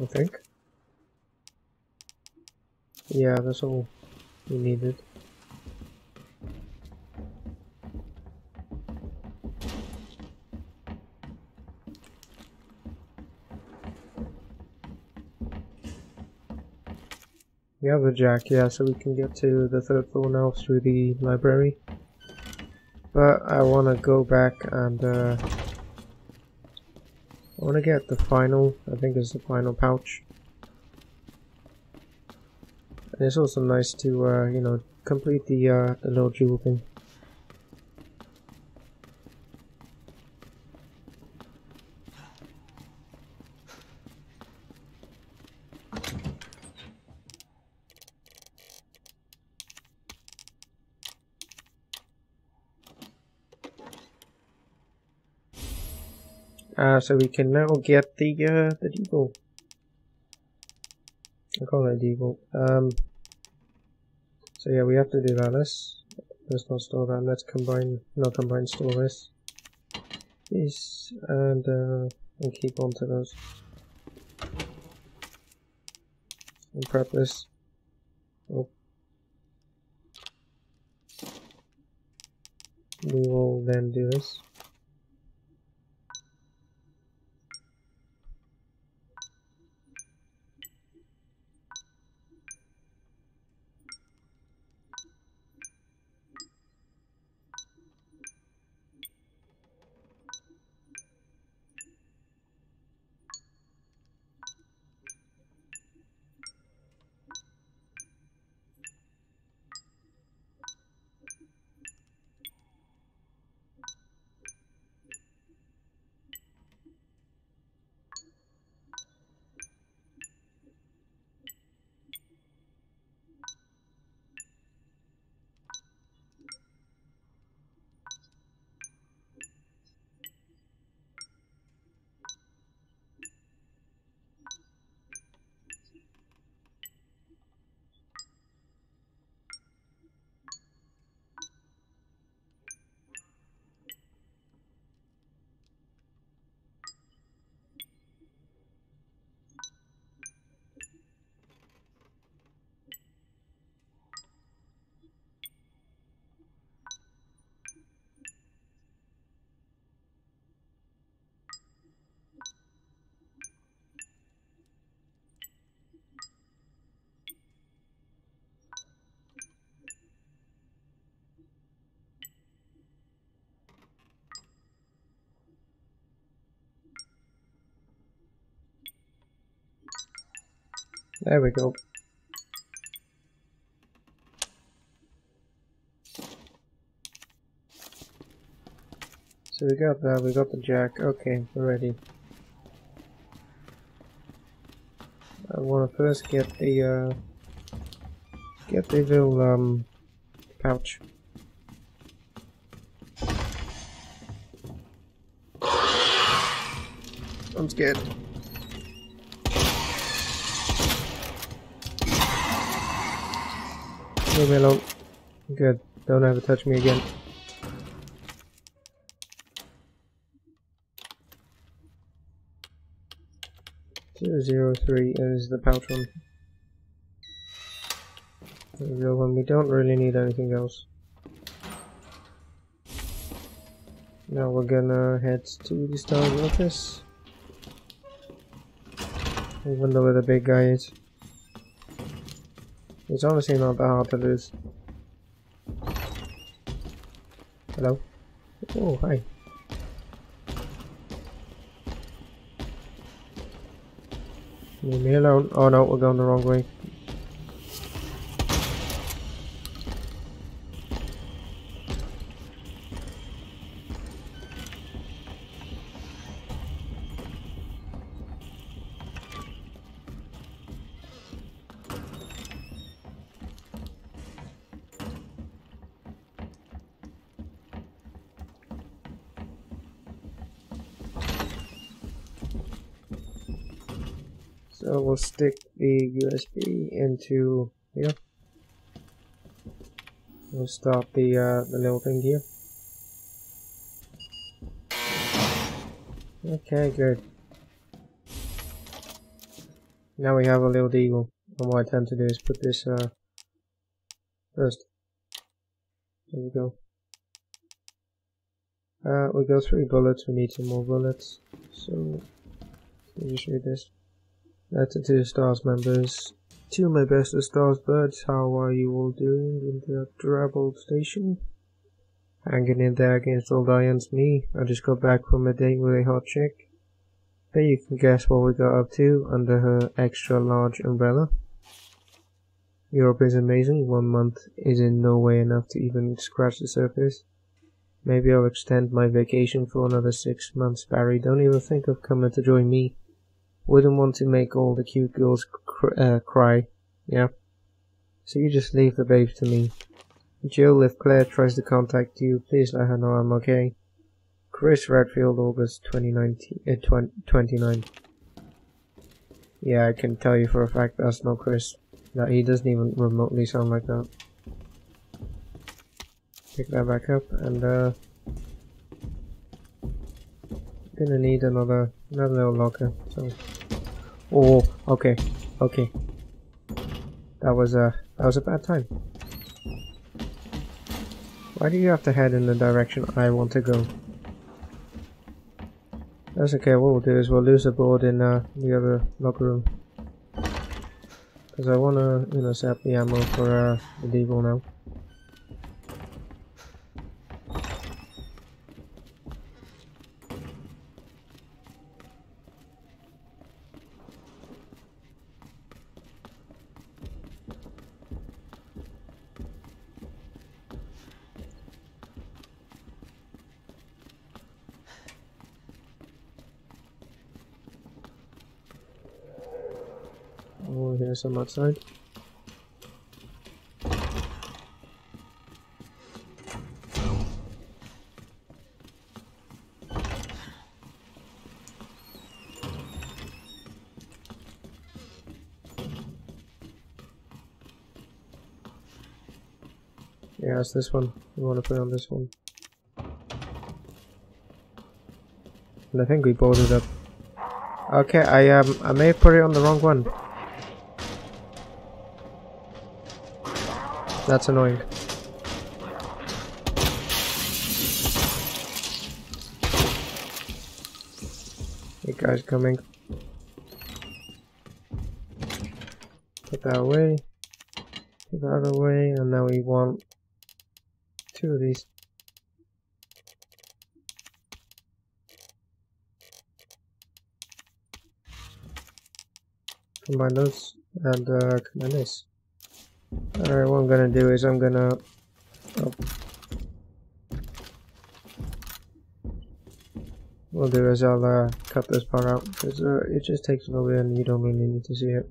I think. Yeah, that's all we needed. We have the jack, yeah, so we can get to the third floor now through the library. But I want to go back and uh, want to get the final, I think it's the final pouch. And it's also nice to, uh, you know, complete the, uh, the little jewel thing. So we can now get the, uh, the deagle. I call it deagle. Um, so yeah, we have to do that. Let's, let's not store that. Let's combine, not combine, store this. This, and, uh, and keep on to those. And prep this. Oh. We will then do this. There we go. So we got that, we got the jack. Okay, we're ready. I want to first get the uh, get the little um, pouch. I'm scared. Leave me alone. Good. Don't ever touch me again. Zero zero three is the pouch one. The real one. We don't really need anything else. Now we're gonna head to the STARS office. Even though where the big guy is. It's honestly not that hard to lose. Hello? Oh, hi. Leave me alone. Oh no, we're going the wrong way. So we'll stick the USB into here. We'll start the uh, the little thing here. Okay, good. Now we have a little deagle. And what I tend to do is put this uh, first. There we go. Uh, we got three bullets, we need some more bullets. So, let me just read this. Letter to the STARS members. To my best of STARS birds, how are you all doing in the troubled station? Hanging in there against old Irons me. I just got back from a date with a hot chick. Bet you can guess what we got up to under her extra large umbrella. Europe is amazing. One month is in no way enough to even scratch the surface. Maybe I'll extend my vacation for another six months, Barry. Don't even think of coming to join me. Wouldn't want to make all the cute girls cr uh, cry. Yeah. So you just leave the babes to me. Jill, if Claire tries to contact you, please let her know I'm okay. Chris Redfield, August 2019, uh, 20, 29. Yeah, I can tell you for a fact that's not Chris. That he doesn't even remotely sound like that pick that back up and uh gonna need another another little locker so. Oh okay okay. That was a that was a bad time. Why do you have to head in the direction I want to go? That's okay what we'll do is we'll lose the board in uh, the other locker room. Because I want to you know set up the ammo for uh, the deagle now Oh, here's some outside. Yeah, it's this one. We want to put on this one. And I think we bolted up. Okay, I um I may have put it on the wrong one. That's annoying. Hey guys coming. Put that away. Put that away, and now we want two of these. Combine those and uh, combine this. Alright, what I'm gonna do is I'm gonna... Oh. What I'll do is I'll uh, cut this part out because uh, it just takes a little bit and you don't really need to see it.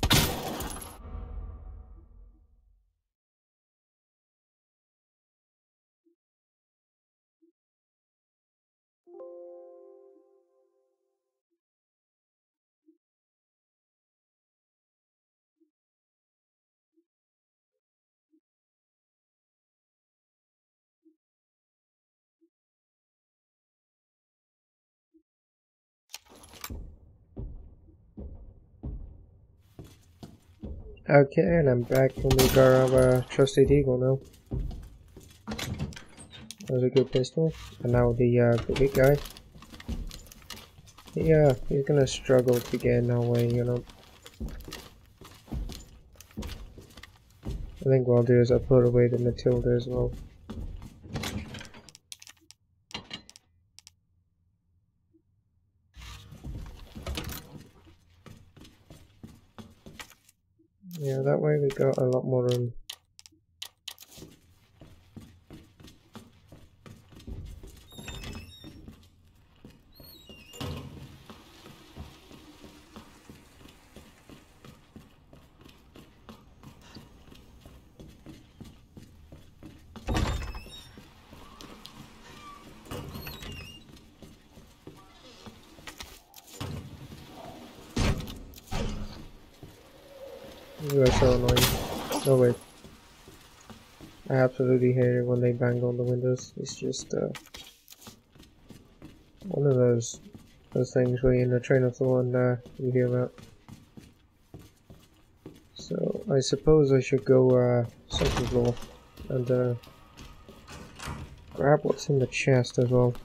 Okay, and I'm back and we got our trusted eagle now. That was a good pistol. And now the, uh, the big guy. Yeah, he's gonna struggle to get in our way, you know. I think what I'll do is I'll put away the Matilda as well. Got a lot more room. You are so annoying. No wait. I absolutely hate it when they bang on the windows. It's just uh, one of those those things where you're in a train of thought and uh, you hear about. So I suppose I should go uh, second floor and uh, grab what's in the chest as well.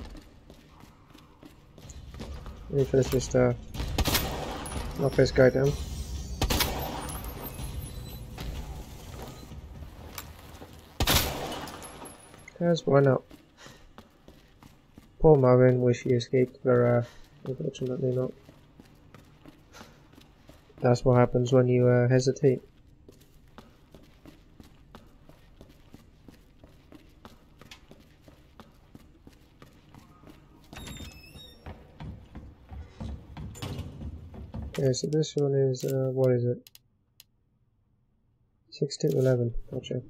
Let me just uh, knock this guy down. Yes, why not? Poor Marvin wish he escaped, but uh, unfortunately not. That's what happens when you uh, hesitate. Okay, so this one is, uh, what is it? 6 to 11, gotcha.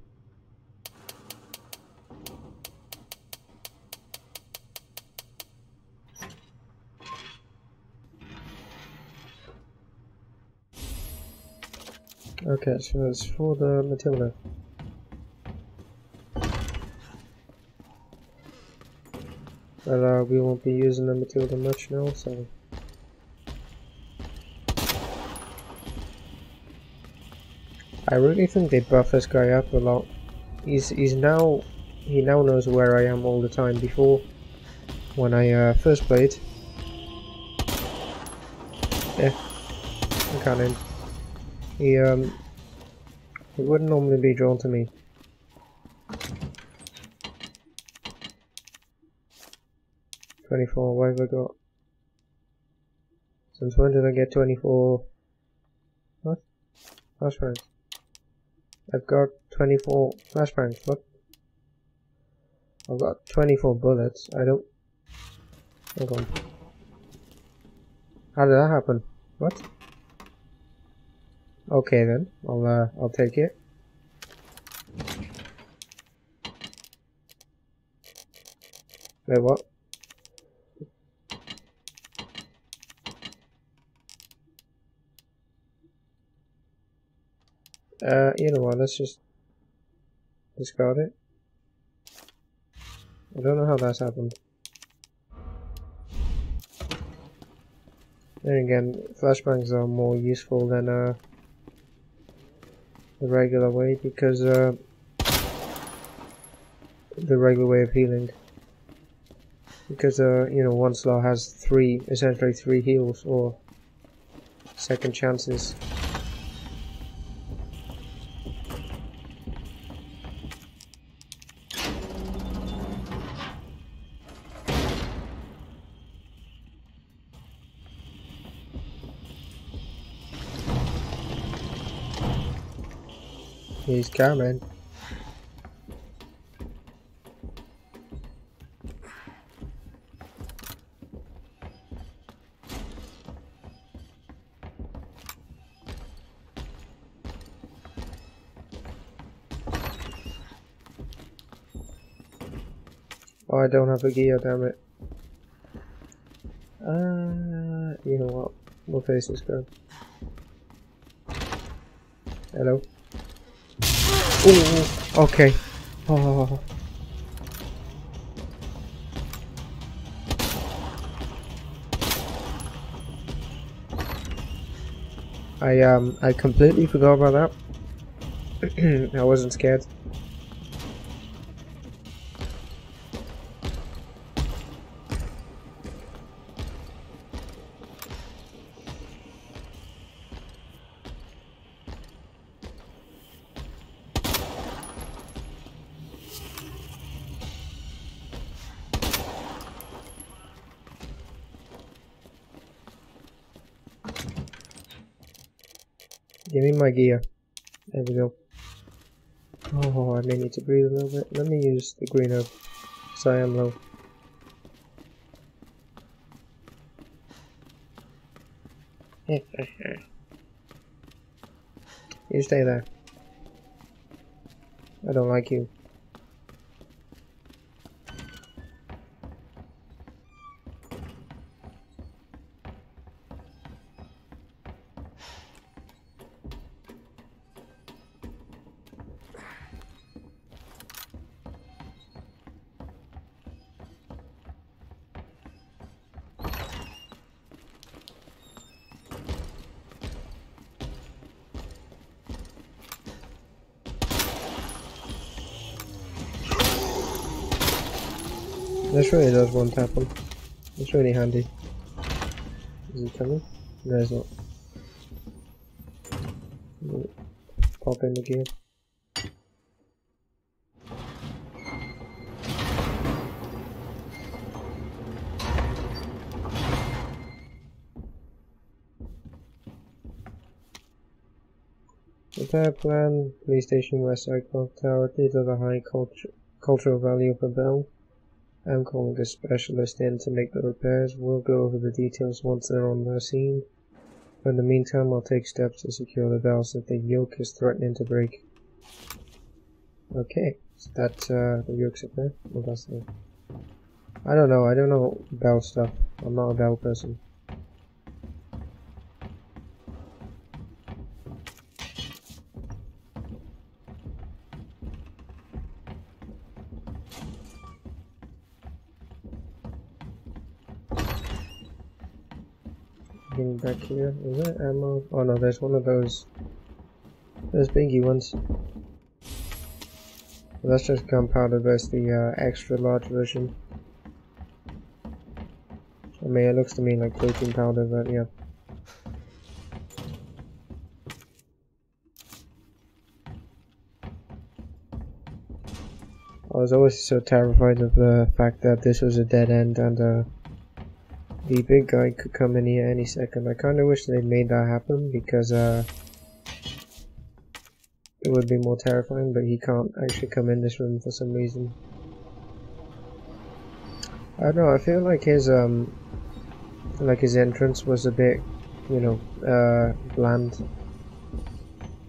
So it's for the Matilda. But uh, we won't be using the Matilda much now, so... I really think they buff this guy up a lot. He's he's now he now knows where I am all the time. Before, when I uh, first played, yeah, I can't end. He um he wouldn't normally be drawn to me. Twenty-four. What have I got? Since when did I get twenty-four? What? Flashbangs. I've got twenty-four flashbangs. What? I've got twenty-four bullets. I don't. Hang on. How did that happen? What? Okay then, I'll uh, I'll take it. Wait, what? Uh, you know what, let's just discard it. I don't know how that's happened. Then again, flashbangs are more useful than uh, the regular way because uh, the regular way of healing. Because uh, you know one slot has three essentially three heals or second chances He's coming. Oh, I don't have a gear, damn it. Uh, you know what? We'll face this guy. Hello? Ooh, okay. Oh. I um I completely forgot about that. I wasn't scared. My gear. There we go. Oh, I may need to breathe a little bit. Let me use the green herb, because I am low. you stay there. I don't like you. One tap him. It's really handy. Is he coming? No, he's not. Pop in the gear. Repair plan, police station, west clock tower, are the high cultural value of the bell. I'm calling a specialist in to make the repairs. We'll go over the details once they're on the scene. But in the meantime, I'll take steps to secure the valves if the yoke is threatening to break. Okay, so that, uh, the yoke's up there? Well, that's the... I don't know, I don't know bell stuff. I'm not a bell person. Getting back here. Is that ammo? Oh no, there's one of those. Those bingy ones. that's just gunpowder versus the uh, extra large version. I mean, it looks to me like protein powder, but yeah. I was always so terrified of the fact that this was a dead end and uh, the big guy could come in here any second. I kind of wish they made that happen because uh, it would be more terrifying, but he can't actually come in this room for some reason. I don't know, I feel like his um like his entrance was a bit, you know, uh bland.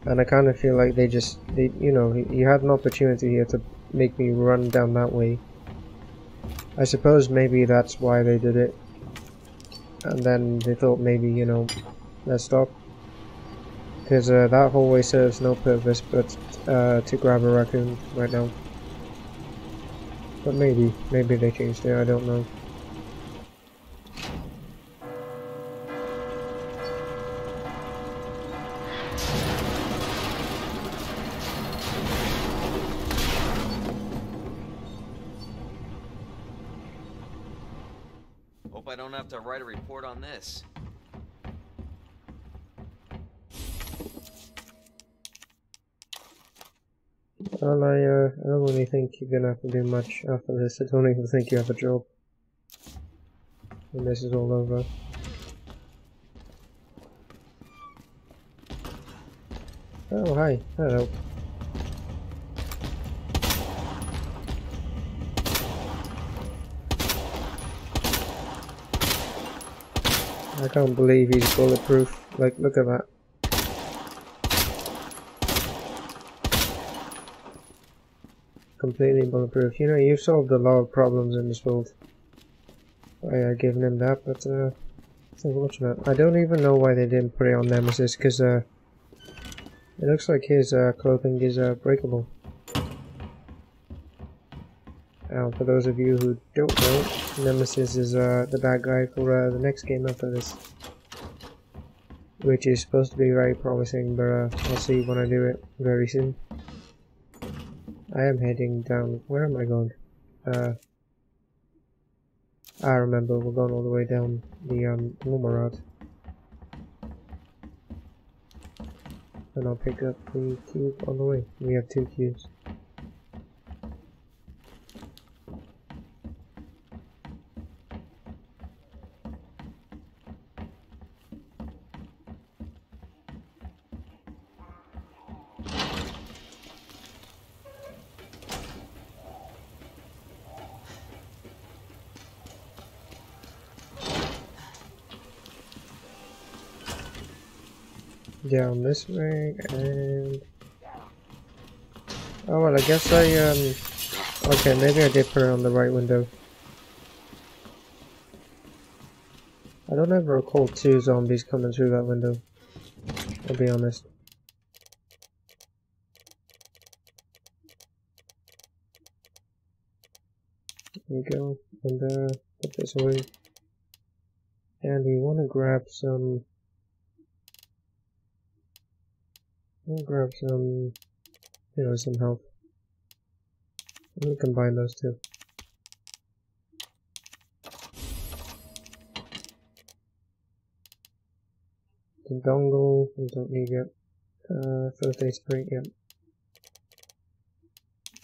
And I kind of feel like they just, they, you know, you had an opportunity here to make me run down that way. I suppose maybe that's why they did it and then they thought maybe, you know, let's stop. Because uh, that hallway serves no purpose but uh, to grab a raccoon right now. But maybe, maybe they changed it, I don't know. Gonna have to do much after this. I don't even think you have a job. When this is all over. Oh, hi. Hello. I can't believe he's bulletproof. Like, look at that. Completely bulletproof. You know, you've solved a lot of problems in this world by uh, giving him that, but uh, it's unfortunate. I don't even know why they didn't put it on Nemesis, because uh, it looks like his uh, clothing is uh, breakable. Now, for those of you who don't know, Nemesis is uh, the bad guy for uh, the next game after this. Which is supposed to be very promising, but uh, I'll see when I do it very soon. I am heading down. Where am I going? Uh, I remember we're going all the way down the um, normal. And I'll pick up the cube on the way. We have two cubes. Down this way and oh well I guess I um okay maybe I did put it on the right window. I don't ever recall two zombies coming through that window I'll be honest. There we go and uh put this away. And we want to grab some I'll grab some, you know, some health. Me combine those two. The dongle, we don't need yet. Uh, aid spray, yep.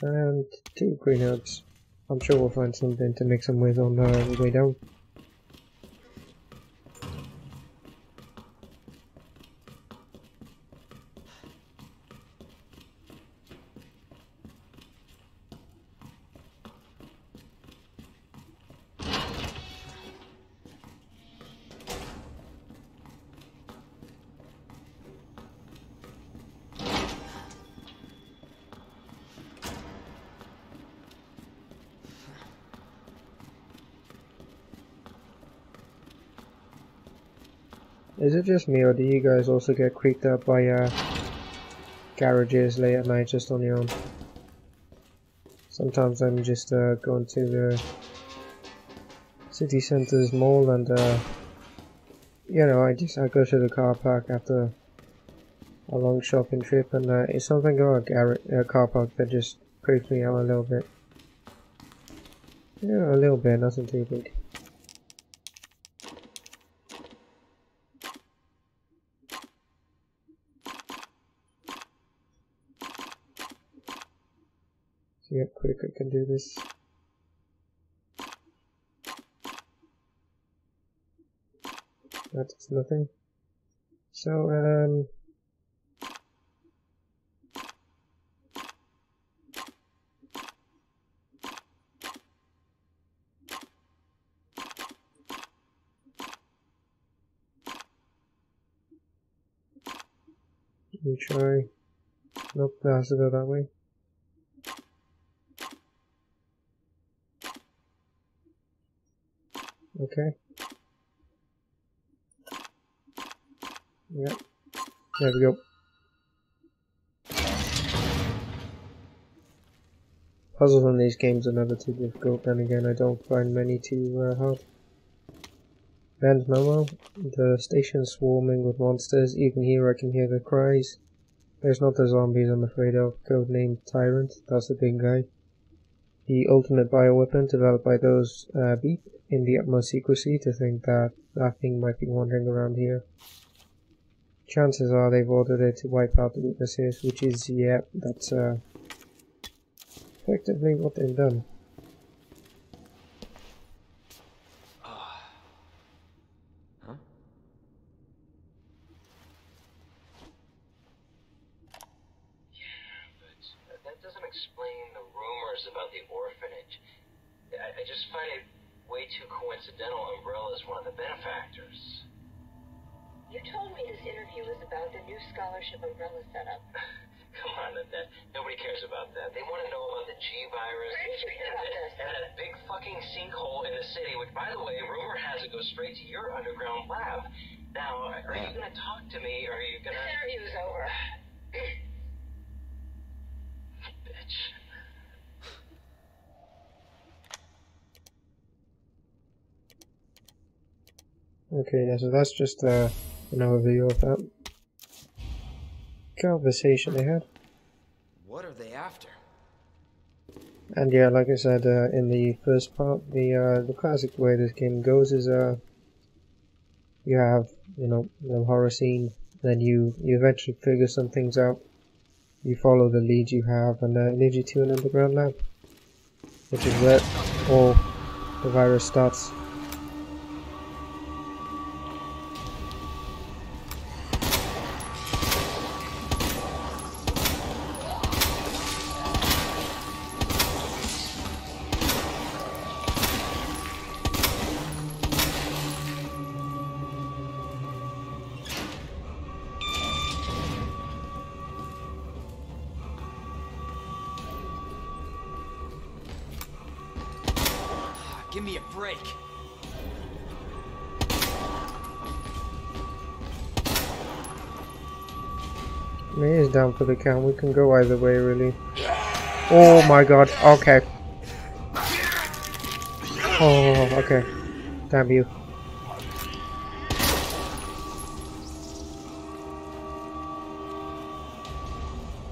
And two green herbs. I'm sure we'll find something to mix them with on uh, the way down. Is it just me or do you guys also get creeped out by uh, garages late at night just on your own? Sometimes I'm just uh, going to the city centre's mall and uh, you know I just I go to the car park after a long shopping trip and uh, it's something about a car park that just creeps me out a little bit. Yeah, a little bit, nothing too big. see how quick I can do this. That's nothing. So, um... Let me try. Nope, that has to go that way. Okay. Yep. There we go. Puzzles in these games are never too difficult, then again I don't find many too uh, hard. And Momo, the station's swarming with monsters, even here I can hear the cries. There's not the zombies I'm afraid of, codenamed Tyrant, that's the big guy. The ultimate bioweapon developed by those uh, Beep in the utmost secrecy to think that that thing might be wandering around here. Chances are they've ordered it to wipe out the witnesses, which is, yeah, that's uh, effectively what they've done. Yeah, so that's just uh, an overview of that conversation they had. What are they after? And yeah, like I said uh, in the first part, the uh, the classic way this game goes is uh, you have you know the horror scene, then you you eventually figure some things out. You follow the leads you have, and uh, it leads you to an underground lab, which is where all the virus starts. Down the count. We can go either way, really. Oh my god. Okay. Oh, okay. Damn you.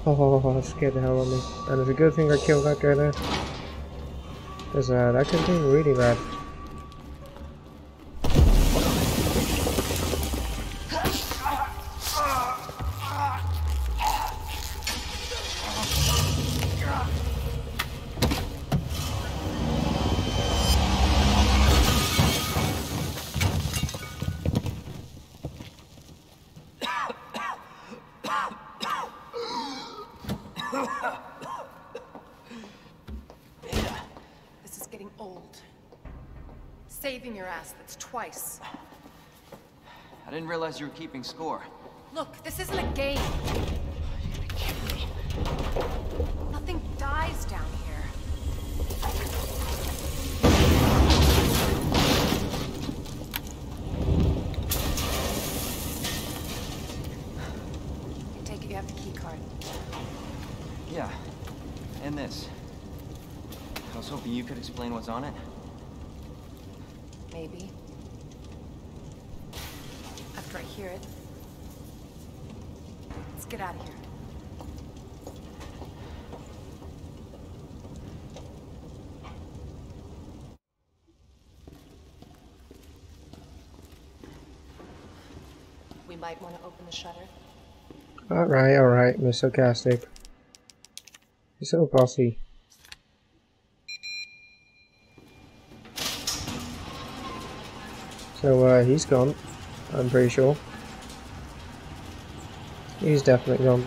Oh, scared the hell out of me. And it's a good thing I killed that guy there. Because uh, that could be really bad. Saving your ass, that's twice. I didn't realize you were keeping score. Look, this isn't a game. You're gonna kill me nothing dies down here. Take it you have the key card. Yeah. And this. I was hoping you could explain what's on it. Maybe. After I hear it. Let's get out of here. We might want to open the shutter. Alright, alright, Mr. Sarcastic. You're so bossy. So, uh, he's gone. I'm pretty sure. He's definitely gone.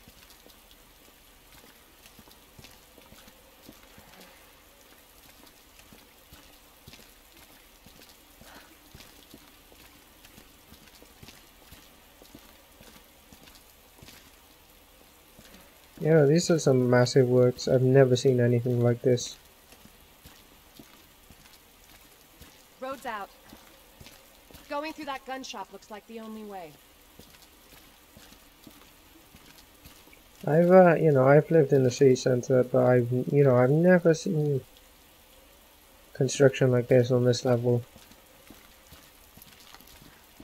Yeah, these are some massive works. I've never seen anything like this. Road's out. Going through that gun shop looks like the only way. I've, uh, you know, I've lived in the city center, but I've, you know, I've never seen construction like this on this level.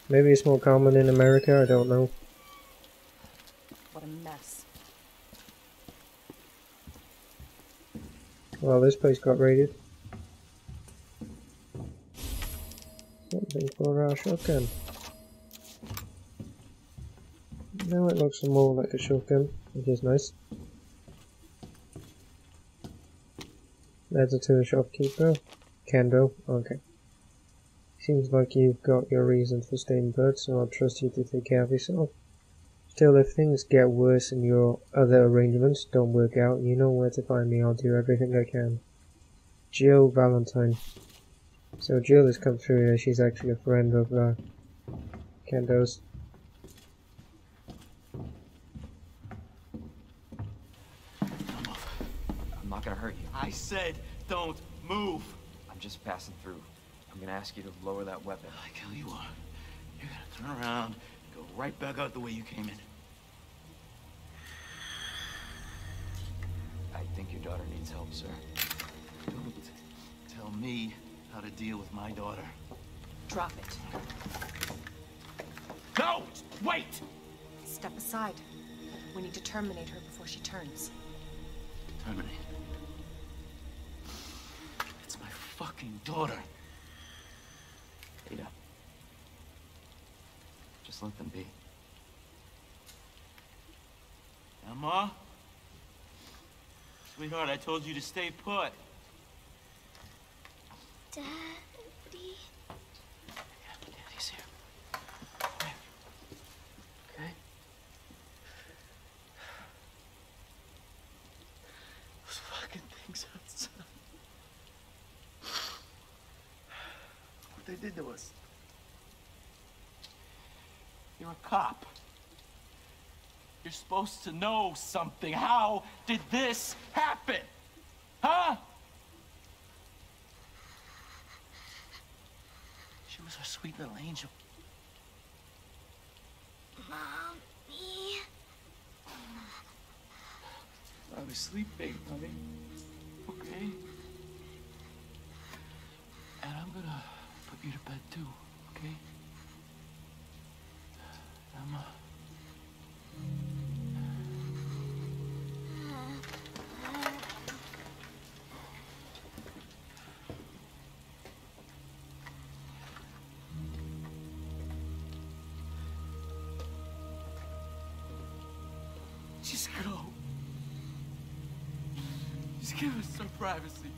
Maybe it's more common in America, I don't know. What a mess. Well, this place got raided. Oh, Something for our shotgun. Now it looks more like a shotgun, which is nice. Letter to the shopkeeper. Kendo. Okay. Seems like you've got your reason for staying put, so I'll trust you to take care of yourself. Still, if things get worse and your other arrangements don't work out, you know where to find me. I'll do everything I can. Jill Valentine. So Jill has come through here. She's actually a friend of uh, Kendo's. I'm not gonna hurt you. I said don't move. I'm just passing through. I'm gonna ask you to lower that weapon. Like hell you are. You're gonna turn around, and go right back out the way you came in. I think your daughter needs help, sir. Don't tell me how to deal with my daughter. Drop it. No! Wait! Step aside. We need to terminate her before she turns. Terminate. It's my fucking daughter. Ada. Just let them be. Emma? Sweetheart, I told you to stay put. Daddy. Yeah, Daddy's here. Okay? Those fucking things outside. What they did to us. You're a cop. You're supposed to know something. How did this happen? Huh? She was our sweet little angel. Mommy. I was sleeping, honey. Okay? And I'm gonna put you to bed too, okay? Emma. Just go. Just give us some privacy.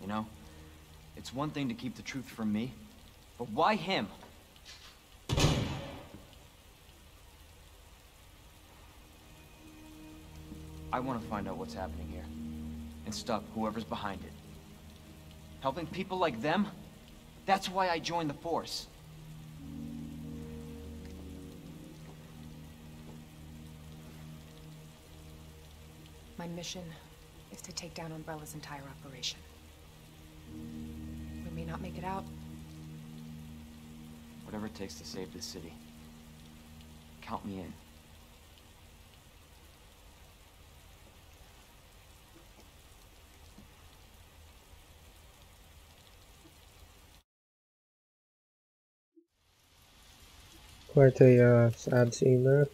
You know? It's one thing to keep the truth from me, but why him? I want to find out what's happening here and stop whoever's behind it. Helping people like them? That's why I joined the Force. My mission is to take down Umbrella's entire operation. We may not make it out. Whatever it takes to save this city. Count me in. Quite a uh, sad scene there.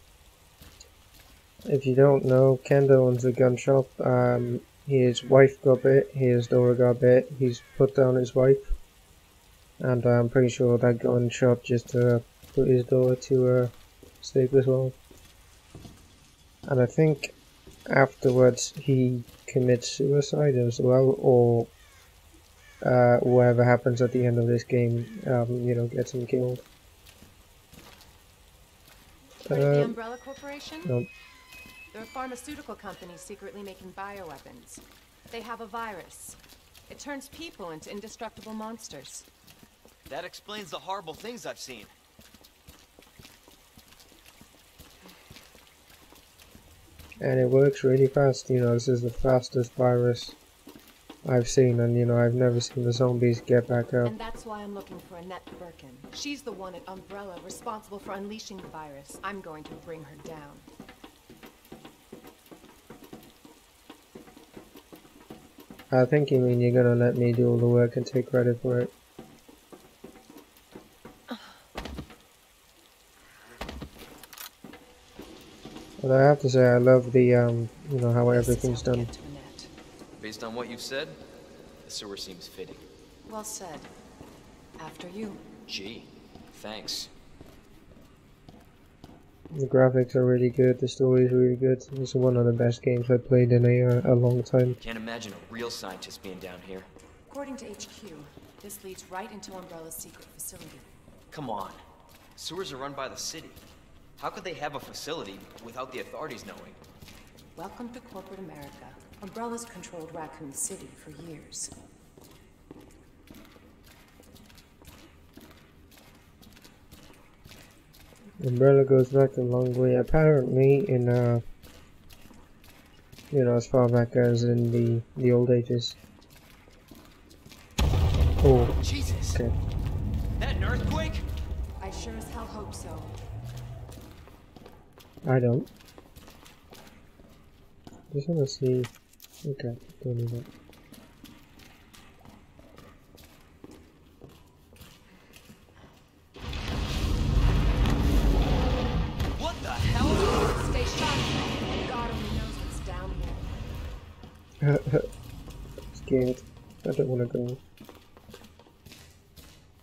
If you don't know, Kendo owns a gun shop. Um, his wife got bit, his daughter got bit, he's put down his wife. And I'm pretty sure that gun shop just to put his daughter to uh, sleep as well. And I think afterwards he commits suicide as well, or uh, whatever happens at the end of this game, um, you know, gets him killed. Heard of the Uh, Umbrella Corporation? Nope. They're a pharmaceutical company secretly making bioweapons. They have a virus. It turns people into indestructible monsters. That explains the horrible things I've seen. and it works really fast. You know, this is the fastest virus I've seen, and you know, I've never seen the zombies get back up. And that's why I'm looking for Annette Birkin. She's the one at Umbrella responsible for unleashing the virus. I'm going to bring her down. I think you mean you're gonna let me do all the work and take credit for it. But I have to say, I love the, um, you know, how everything's done. Get to Annette. Based on what you've said, the sewer seems fitting. Well said. After you. Gee, thanks. The graphics are really good, the story is really good. It's one of the best games I've played in a, uh, a long time. Can't imagine a real scientist being down here. According to HQ, this leads right into Umbrella's secret facility. Come on. Sewers are run by the city. How could they have a facility without the authorities knowing? Welcome to corporate America. Umbrella's controlled Raccoon City for years. Umbrella goes back a long way. Apparently, in uh, you know, as far back as in the the old ages. Oh, Jesus! okay. That an earthquake? I sure as hell hope so. I don't. Just wanna see. Okay, don't need that. What the hell? Stay sharp. God only knows what's down here. Scared. I don't wanna go.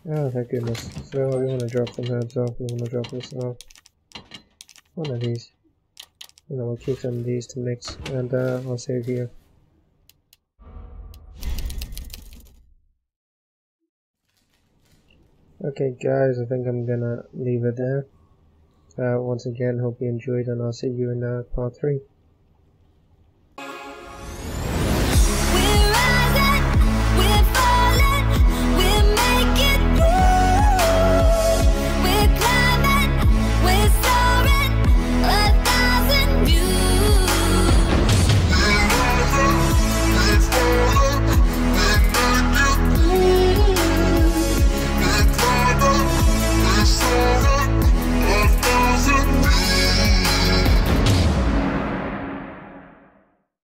Oh, thank goodness. So, we wanna drop some herbs off, we wanna drop this off. One of these. And know, we'll keep some of these to mix, and uh, I'll save here. Okay guys, I think I'm gonna leave it there. Uh, once again, hope you enjoyed and I'll see you in uh, part 3.